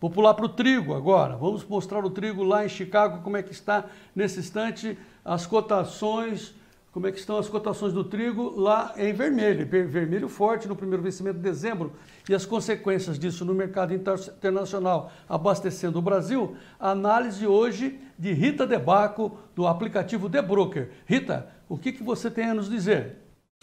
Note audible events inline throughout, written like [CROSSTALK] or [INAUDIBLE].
Vou pular para o trigo agora. Vamos mostrar o trigo lá em Chicago, como é que está nesse instante as cotações, como é que estão as cotações do trigo lá em vermelho, vermelho forte no primeiro vencimento de dezembro e as consequências disso no mercado internacional abastecendo o Brasil. Análise hoje de Rita Debaco do aplicativo The Broker. Rita, o que, que você tem a nos dizer?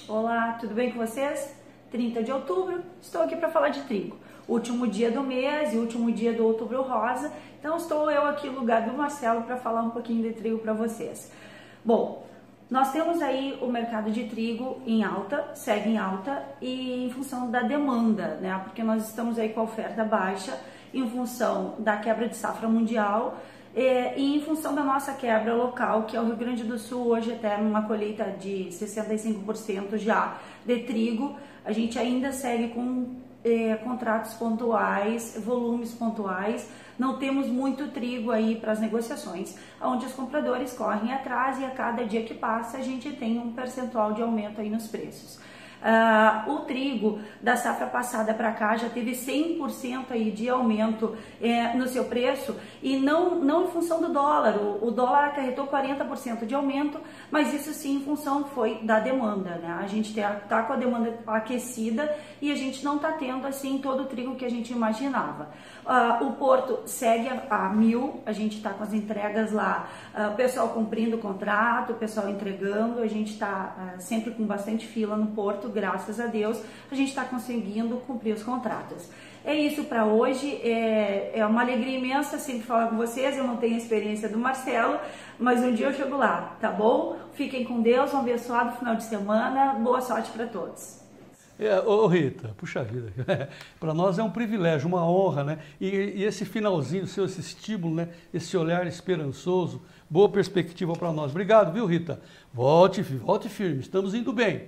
Olá, tudo bem com vocês? 30 de outubro, estou aqui para falar de trigo. Último dia do mês e último dia do outubro rosa, então estou eu aqui no lugar do Marcelo para falar um pouquinho de trigo para vocês. Bom, nós temos aí o mercado de trigo em alta, segue em alta e em função da demanda, né? Porque nós estamos aí com a oferta baixa em função da quebra de safra mundial é, e em função da nossa quebra local, que é o Rio Grande do Sul, hoje até numa colheita de 65% já de trigo, a gente ainda segue com é, contratos pontuais, volumes pontuais, não temos muito trigo aí para as negociações, onde os compradores correm atrás e a cada dia que passa a gente tem um percentual de aumento aí nos preços. Uh, o trigo da safra passada para cá já teve 100% aí de aumento é, no seu preço e não, não em função do dólar. O, o dólar acarretou 40% de aumento, mas isso sim em função foi da demanda. Né? A gente está com a demanda aquecida e a gente não está tendo assim todo o trigo que a gente imaginava. Uh, o porto segue a, a mil, a gente está com as entregas lá, uh, o pessoal cumprindo o contrato, o pessoal entregando, a gente está sempre com bastante fila no porto graças a Deus, a gente está conseguindo cumprir os contratos. É isso para hoje, é, é uma alegria imensa sempre falar com vocês. Eu não tenho a experiência do Marcelo, mas um dia eu chego lá, tá bom? Fiquem com Deus, um abençoado final de semana, boa sorte para todos. É, ô Rita, puxa vida, [LAUGHS] para nós é um privilégio, uma honra, né? E, e, esse finalzinho, seu, esse estímulo, né? Esse olhar esperançoso, boa perspectiva para nós. Obrigado, viu, Rita? Volte, volte firme, estamos indo bem.